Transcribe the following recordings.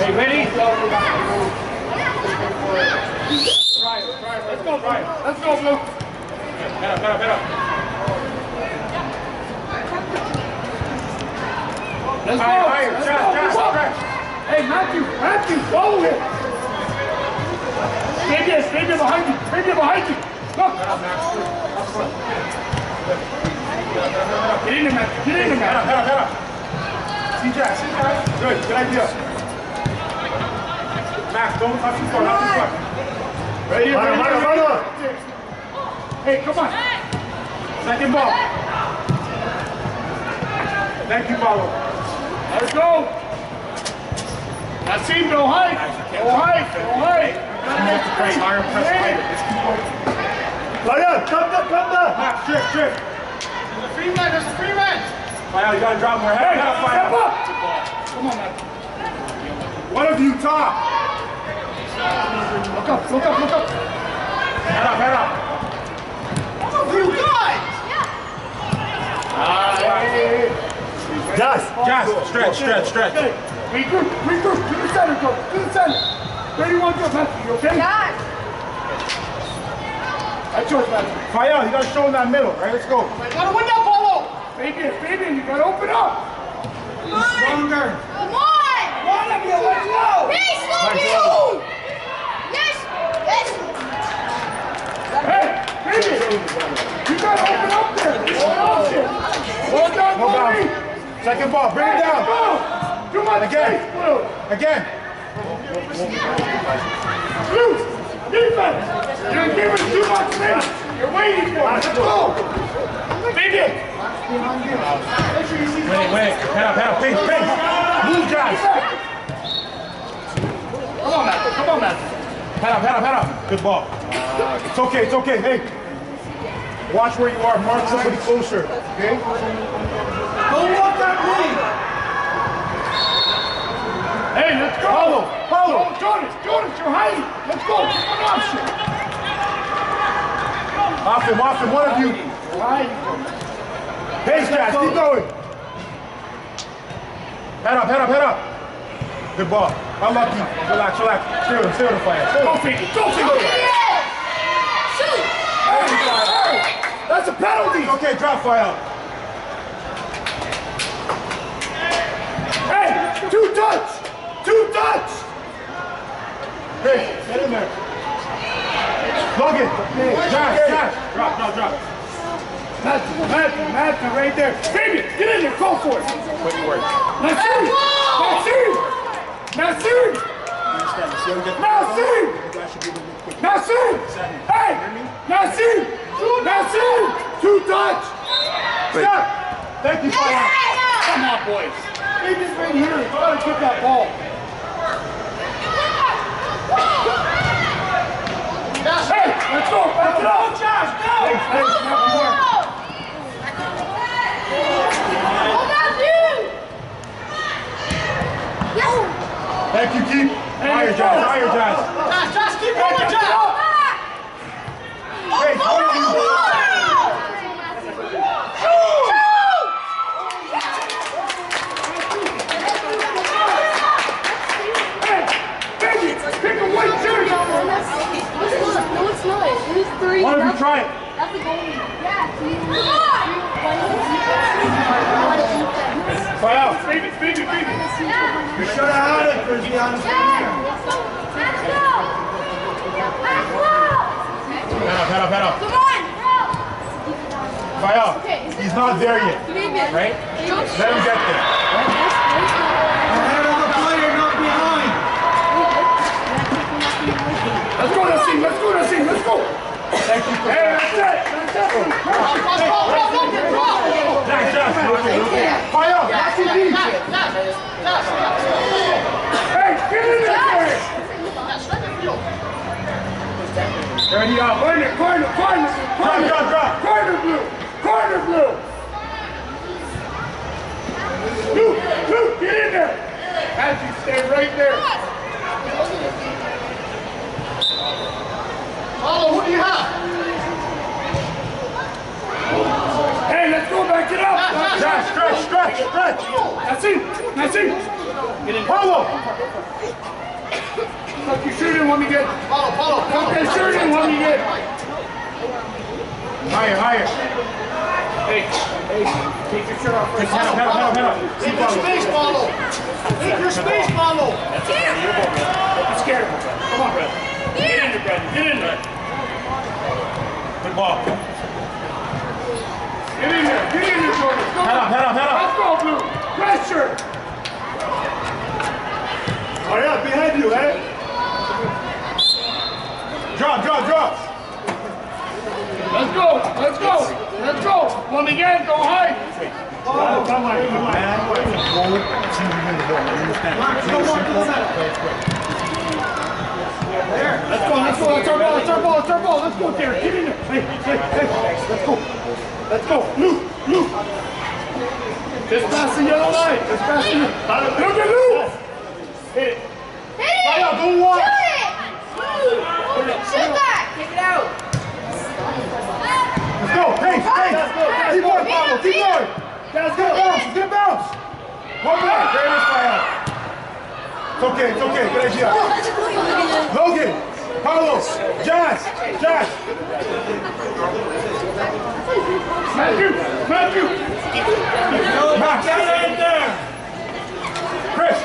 Hey, ready? Let's go, Brian. Let's go, Blue. Better, better, better. Let's go. Higher, higher. Let's Josh, go. Josh, Go. Hey, Matthew, Matthew, follow him. Stay there, stay there behind you. Stay there behind you. Look. Get in there, Matthew. Get in there, Matthew. Better, Matthew. better, better. See Jack, see Jack. Good, good idea. Max, don't not too far, not too far. Right here, right here, right here. Hey, come on. Second ball. Thank you, Paulo. Let's go. Nassim, go high. Go high. Go high. Press higher, press higher. Let's keep going. Ryan, come down, come down. Max, shift, shift. There's a free man, there's a free man. Fire, you gotta drop more. Head, head up, Step up. Come on, Matthew. One of you top. Look up, look up, look up. Head up, head up. Oh, You guys! Ah, hey, hey, hey. Josh, Josh, stretch, stretch, stretch. Okay, regroup, regroup, to the center, go, to the center. 31 go, Matthew, you okay? God. That's yours, Matthew. Fire, you gotta show in that middle, right? Let's go. I gotta win that ball Paulo! Fabian, Fabian, you gotta open up. Come on. Stronger. Come on. One of you, let's go. Hey, slow you. You gotta open up there. Hold on, shit. Hold on, Go down. Bobby. Second ball, bring it down. Go. Too much Again. Again. Blue, defense. You're giving too much space. You're waiting for it. Let's go. Fabian. Wait, wait. Head up, head up. Pace, pace. Move, Josh. Come on, Matthew. Come on, Matthew. Head up, head up, head up. Good ball. It's okay, it's okay. Hey. Watch where you are. Mark somebody closer. Okay? Don't walk that lead! Hey, let's go. Paulo, Paulo. Oh, Jonas, Jonas, you're hiding. Let's go. Come on, shit. Off him, off him. One of you. Hiding. Pace, Josh. Keep going. Head up, head up, head up. Good ball. Unlucky. Relax, relax. Stay with him, stay with him, fire. Go, with Go, Fabian. Shoot. Hey, hey, That's a penalty. Okay, drop fire. Hey, two touch. Two touch. Hey, get in there. Plug it. Josh, Josh. Drop, drop, drop. Matthew, Matthew, Matthew, right there. Fabian, get in there. Go for it. Put your work. Nassim. Nassim. Nassim. Nassim. Nassim. Hey, Nassim. Nassim. Two touch. Stop. Thank you, fire. Come on, boys. Fabian's right here. He's got to get that ball. Hey, let's go. Back it up. Josh, go. Thanks, thanks. Matthew, more. Oh, Matthew. Yes. Thank you, keep. Higher, Josh. Higher, Josh. Josh, Josh, keep going, Josh! Up. Hey, one of you. Hey, Fabian, pick a white jersey. No, it's not. It was three. One of you try it. That's the goalie. Yeah. Come Fire out. Fabian, Fabian, Fabian. you should have had it, Cristiano. Head up, head up, head up. Come on. Fire out. Okay. He's not there yet. Right? Let him get there. Ahead of the player, not behind. Let's go, Nassim. Let's go, Nassim. Let's go. Thank you. Hey, that's it. That's it. Fire Hey, get in there. Josh, strike the field. Ready up. Corner, corner, corner. Drop, Corner, drop, drop. corner blue. Corner blue. Luke, Luke, get in there. Matthew, stay right there. Paulo, who do you have? Hey, let's go back it up. Josh, stretch, stretch, stretch. Nassim, Nassim. Paulo! Tuck your shirt in when we get. Follow, follow, Tuck that shirt in when we get. Higher, higher. Hey, hey, take your shirt off first. Head up, head up, head up, head up. Take your space, follow. Take your space, follow. Don't be scared. Come on, brother. Get in there, brother. Get in there. Good ball. Get in there. Get in there, Jordan. Go. Head up, head up, head up. Let's go, Blue. Pressure. Oh yeah, behind you, eh? Drop, drop, drop. Let's go. Let's go. Let's go. When we get, go high. Oh, come on, come on. Man, go Let's go. Let's go. Let's our ball. Let's our ball. Let's our ball. Let's go, Derek. Get in there. Hey, hey, hey. Let's go. Let's go. Luke. Luke. Just past the yellow line. Just past the. Look at Luke. Hit it. Hit it! Fire, don't walk. Shoot it! Shoot that! Kick it out! Let's go. Hey, hey. Keep going, Pablo. Keep going. Let's get bounce. Let's get bounce. One more. There it is, fire. It's okay. It's okay. Good idea. Logan. Carlos. Jazz. Jazz. Matthew. Matthew. Max. Get in there. Chris.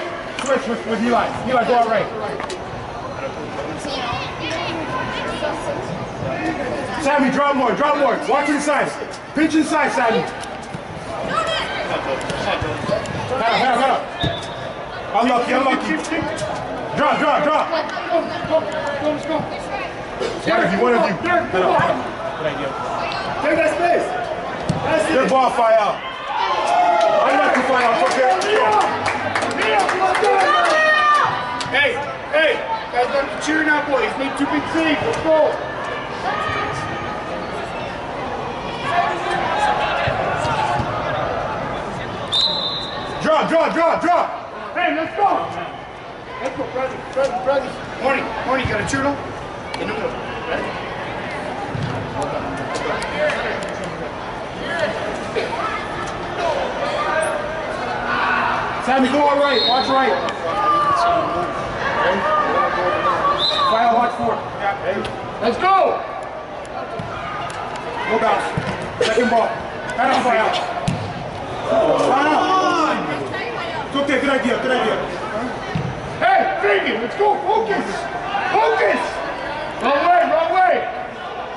Switch with, with Eli. Eli, go out right. Sammy, drop more. Drop more. Watch inside. Pinch inside, Sammy. Head up, head up, head up. Unlucky, unlucky. Drop, drop, drop. Go, go, go, let's go. One of you, one of you. Head up. Good idea. Take that space. That's Good it. ball, fire out. Unlucky, fire out. Okay, let's go. Mia, let's go. Hey, hey, guys, don't cheer now, boys. Made two big saves. Let's go. Drop, drop, drop, drop. Hey, let's go. Let's go, brother, brother, brother. Morning, morning. Got a cheer now? In the middle. Ready? Sammy, go on right. Watch right. Fire, watch four. Let's go. No bounce. Second ball. Head up, fire out. Fire out. It's okay, good idea, good idea. Hey, Fabian, let's go. Focus. Focus. Wrong way, wrong way.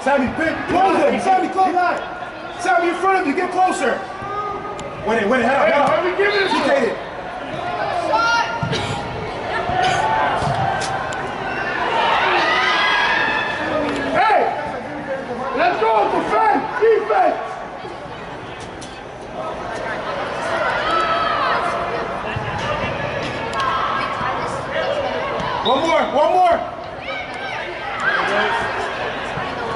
Sammy, big, close him. Sammy, close that. Sammy, in front of you, get closer. Win it, win it, head up, Hey, head why up. we giving it to Rotate him? it. Hey, let's go. Defense, defense. One more, one more.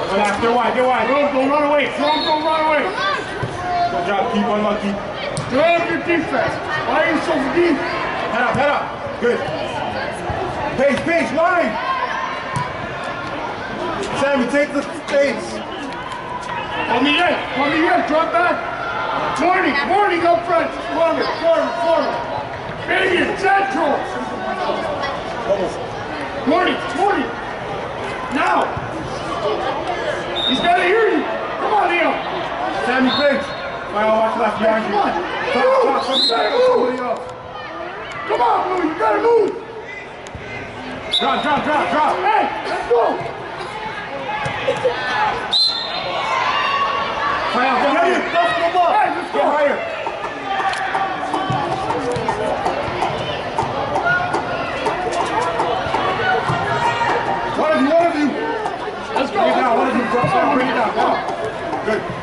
One after wide, get wide. Jerome, don't run away. Jerome, don't run away. Good job, keep unlucky. Defense. Why are you so deep? Head up, head up. Good. Pace, pace, line. Sammy, take the the end, on the end, drop back. Morning, morning up front. Forward, forward, forward. Fabian, central. Morning, morning. Now. He's got to hear you. Come on, Leo. Sammy, pace. Well, watch left behind you. Come on. Stop, stop, Move. somebody, You gotta move. else. Come on, Blue. You got to move. Drop, drop, drop, drop. Hey, let's go. Fire, get higher. Hey, let's go. Get go. higher. One of you, one of you. Let's go. Bring it down, one of you. Drop down, bring it down. Come on. Good.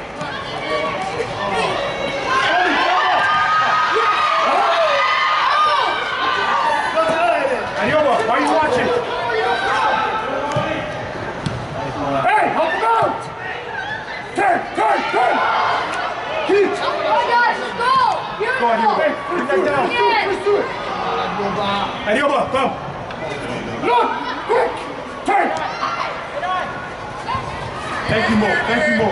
Diogo. Down. Let's do it. Hey, Diogo, come. Look, quick, turn. Thank you, Mo. Thank you, Mo.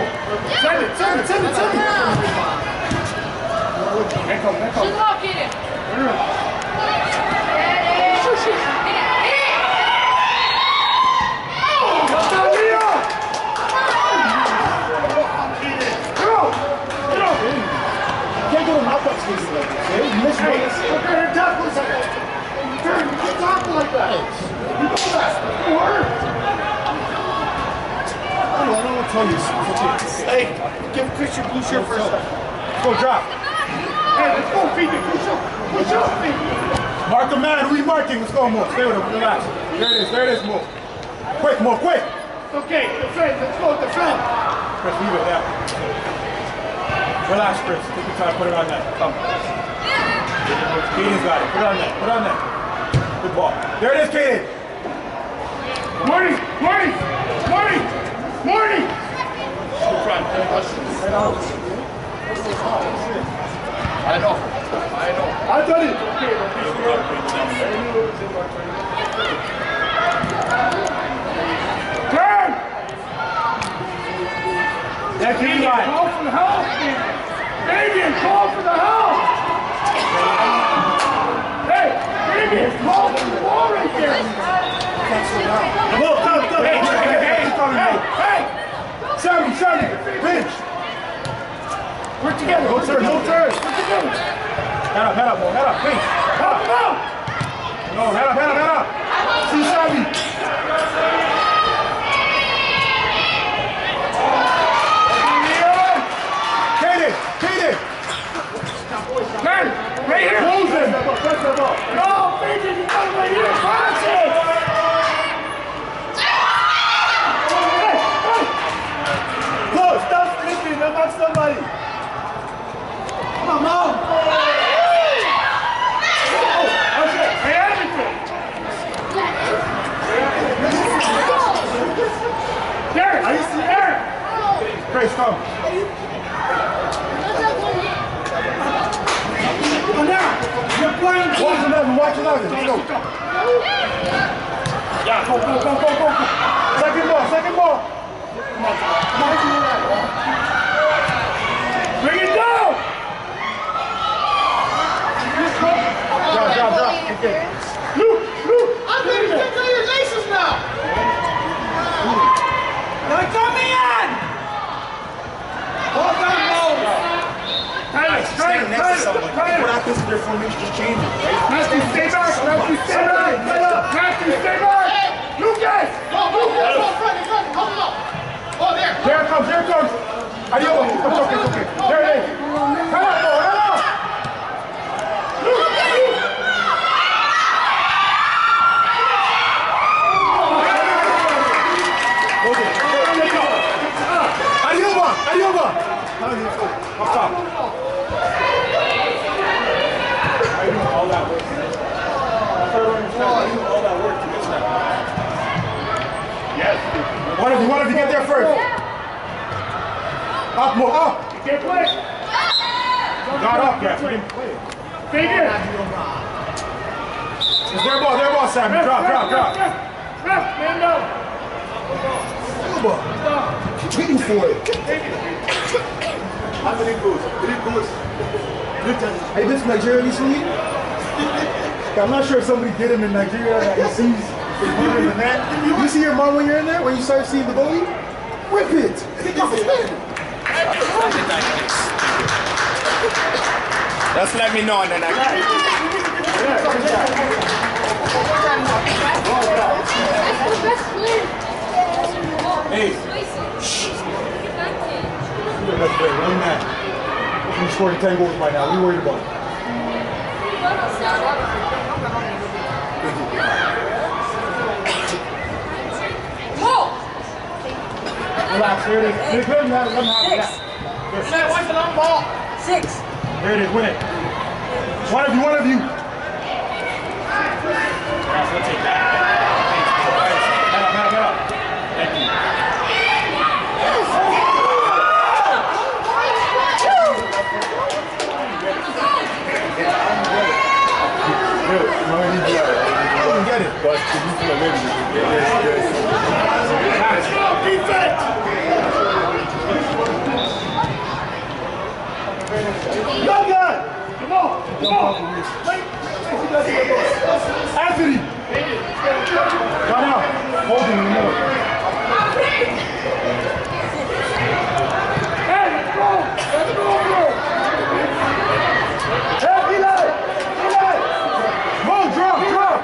Send it, send it, send it, send it. Back up, back up. Good luck, Eden. Hey, look at her tackle a second. Turn, you talk like that. You know that. You. I don't want to tell you. It's. Hey, give Christian blue shirt first. Let's go drop. Hey, let's go, Phoebe. Push up. Push up, Phoebe. Mark the man. Who you marking? Let's go, Mo. Stay with him. Relax. There it is. There it is, Mo. Quick, Mo. Quick. Okay, defend. Let's go, defend. Chris, leave it there. Relax, Chris. Take your time. Put it on net. Come. Kaden's got it. Put it on net. Put it on net. Good ball. There it is, Kaden. Marty, Marty, Marty, Marty. I know. I know. I done it. Okay, okay. Turn. That's you Fabian, got. call for the help. Fabian, call for the help. Hey, Fabian, call for right there. Mo, come, come. Hey, hey, hey, hey, hey. Sammy, Sammy. Pinch. Work together. No turn, no turn. Work together. Head up, head up, Head up. Pinch. Help him out. No, head up, head up, head up. See Sammy. Kaden, Kaden. Right here. Close him. No, Come. Come down. You're playing. Watch another. Let's go. Yeah, go, go, go, go, go. Second ball, second ball. Bring it down. Drop, drop, drop. Okay. Luke, Luke. I'm ready to kick all your laces now. Now come in. Hold on, Mo. Tyler, Tyler, Tyler, Tyler. happens if their formation just changes? Matthew, stay back. Matthew, stay back. Matthew, stay back. Lucas. Go, go, go, go, front, in front, hold him up. Oh, there. Here it comes, here it comes. Adios. It's okay, it's okay. There it is. Head up, ball, head up. Okay. Take off. Adiova, Adiova. Up top. How you doing all that work? I don't understand how you do all that work to miss that. Yes. One of you, one of you get there first. Up, more up. You can't play. Got up, yeah. We didn't play. Figure. It's their ball, their ball, Sammy. Drop, drop, drop. Ref, man down. Keep waiting for it. How many goals? Three goals. Hey, this Nigeria recently? I'm not sure if somebody did him in Nigeria that he sees his mom in. You see your mom when you're in there? When you start seeing the goalie? Rip it! Take off his head! Just let me know and then I can... Hey, that's great. One man. He scored 10 goals by now. What are you worried about? Relax, here it is. Here it is. Let him have it. Let him have it. Say, watch the long ball. Six. There it is. Win it. One of you, one of you. Thank you. But to be for the there's, there's, Defense! Young guy! Come Come! Anthony! Got out. Holding in the middle. Hey, go! Let's go, bro! Hey, Eli! Eli! Go, drop, drop!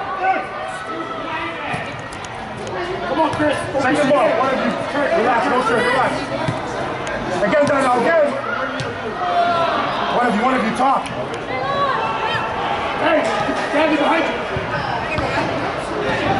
Come on, Chris! Second ball, one of you. Relax, no stress, relax. Again, down again. One of you, one of you, talk. Hey, stand behind you!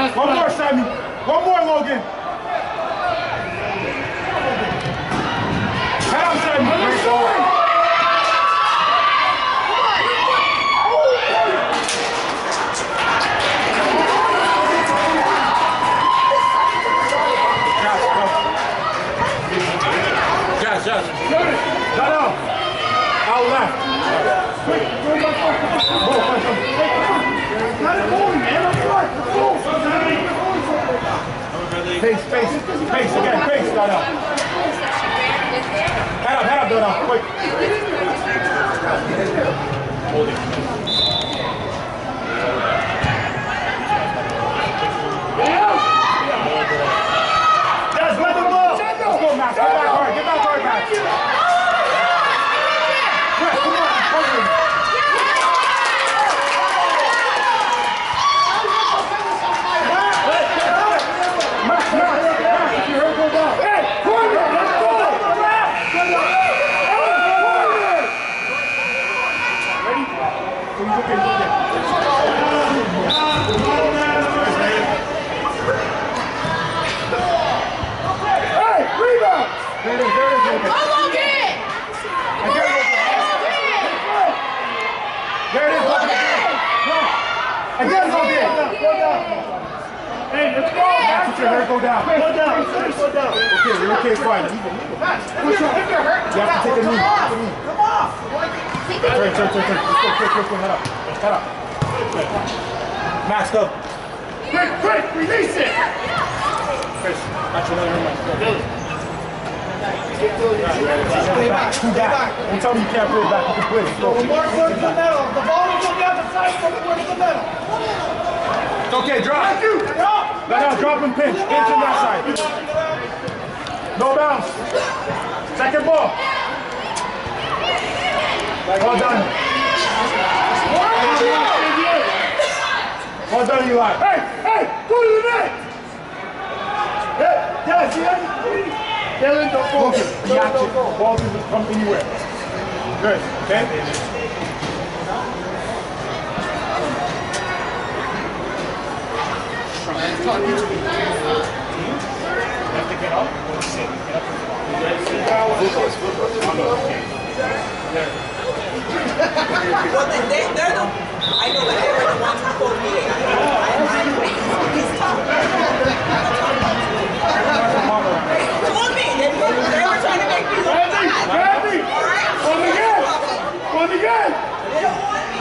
One more, Sammy. One more, Logan. Head up, Sammy. Great ball. Yes, yes. Got out. Out left. Go, go, go. Got it going, man, let's go! Let's go! Pace, pace, pace again, pace, got out. Head up, head up, Donna, quick. Yes, let them go. Let's go, Max. Get back hard. Get back hard, Max. Chris, come on. Cover him. Max, Max, Max, if you heard, go down. Hey, corner, let's go! Hey, rebound! There it is, there it is, Logan. Logan! Again, Logan. There it is, Logan. Again, Logan. Go down. Hey, let's go! Max, if you heard, go down. Go down, go down. Okay, you're okay, fine. Leave it, leave it. You have to take a knee. Take a knee. Turn, turn, turn, turn. Let's go, quick, quick, quick. Head up. Head up. Max, go. Quick, quick, release it! Chris, no, never mind. Go. Stay back, Two stay back. Don't tell me you can't play it back. You can play it. Go. More towards the middle. The ball is on the other side, more towards the middle. It's okay, drop. No, no, drop and pinch. Pinch on that side. No bounce. Second ball. Well done. Well done, Eli. Hey, hey, go to the net! Hey, yeah, see that? Dylan, don't go. Look it. Be active. Ball doesn't come anywhere. Good. Okay? Well, they, they, they're the, I know, but they were the ones who told me. I know, I, I, he's tough. Told me, they were, they were trying to make me look Randy, bad. Randy! All right? One again! One again! They don't want me.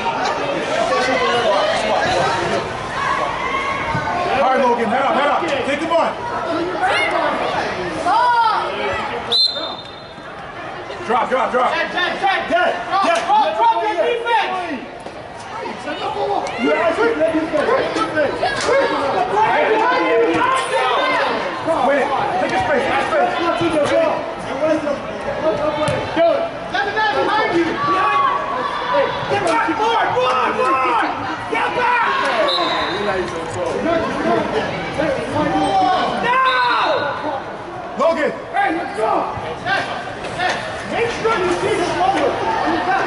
All right, Logan. Head up, head up. Take the ball. Drop, drop, drop. Check, check, check. Dead, dead. Drop, drop your defense. Yeah, I think let me. Wait. Take a space. Take a space. Not to the ball. Kill it. Let the man behind you. Behind you. Get back, more, more, more! Get back! Logan. Hey, let's go! Make sure you see the number on the back.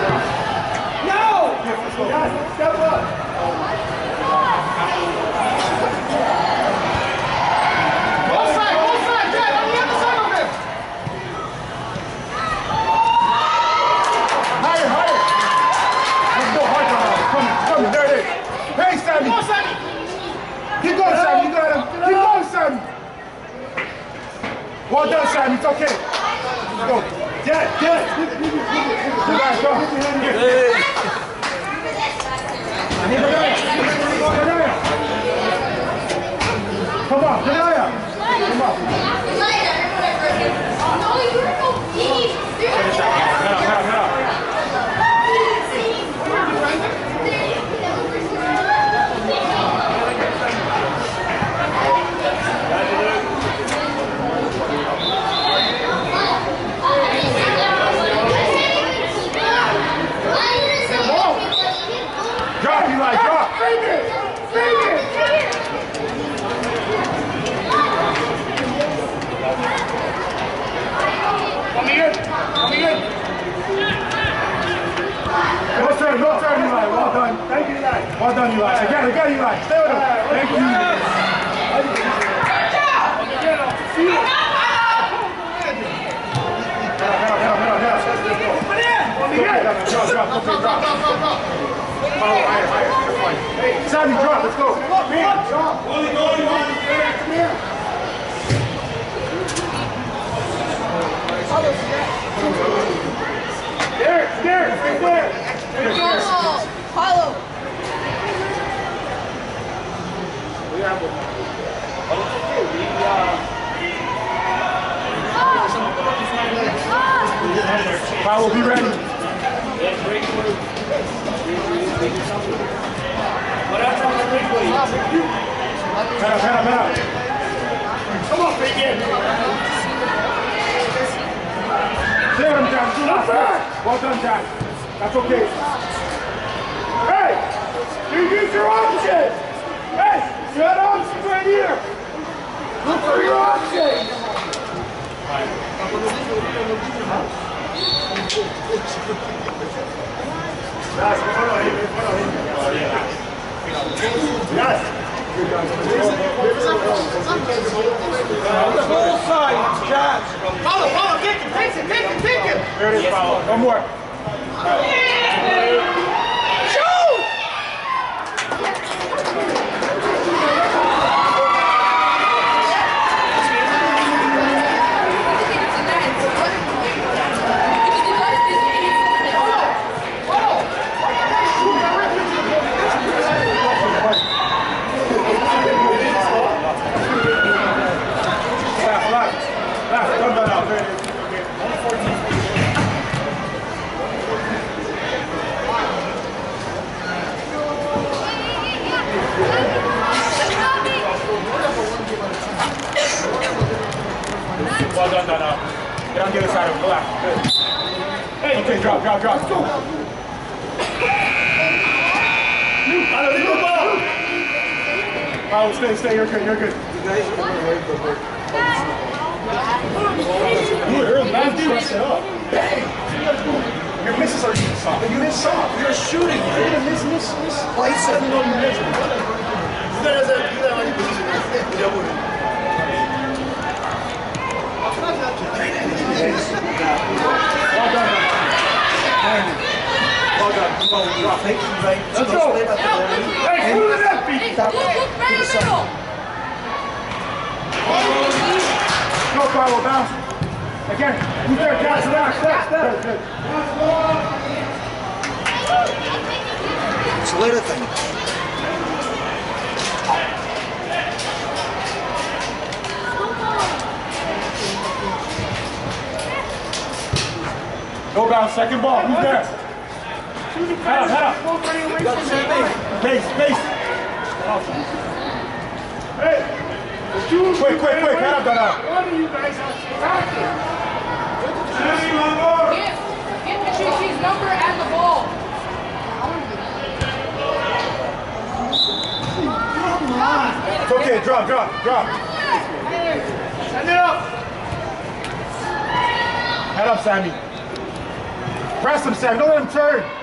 Well done, Sam. It's okay. Let's go. Guys, go. Here. Come on, Janaya. Come on. No, you're no beef. Head up, head up, head up. Drop, Eli, drop. Coming in. Coming in. No turn, no turn, Eli. Well done. Thank you, Eli. Well done, Eli. Again, again, Eli. Stay with him. Thank you. Again, off the field. Head up, head up, head up, head up. Coming in. Drop, drop, drop, okay, Let's go. Come here. Come here. There, there, right there. Follow. Powell. Head up. Come on, big. Clear him, Jack. Do done, Jack. That's okay. Hey, you use your options. Hey, had options right here. Look for your options. Follow, follow, kick him, kick him, kick him, kick him. There it is, Powell. One more. Left, left. Left. Done, done out. There it is. Okay. Well done, done out. Get on the other side of it. Relax. Good. Hey, okay, drop, drop, drop. Let's go. Follow, leave the ball. Follow, stay. You're good, you're good. Last dude, set up. Bang! Your misses are soft. You miss soft. You're shooting. You're gonna miss, miss, miss. Play seven. You know you miss. Whatever. You gotta do that on Place it. Well done. Well done. Well done. Let's go. Hey, shoot it up, beat. Go, Carlo, bounce. Again, you there, guys, relax, step, step. Good, good. It's a little thing. Go bounce, second ball, who's there? Head up, head up. Base, base. Hey, the dude Quick, quick, quick, head up, Donna. One of you guys has to attack it. Give, give Patrici's number and the ball. It's okay, drop, drop, drop. Send it up. Head up, Sammy. Press him, Sammy, don't let him turn.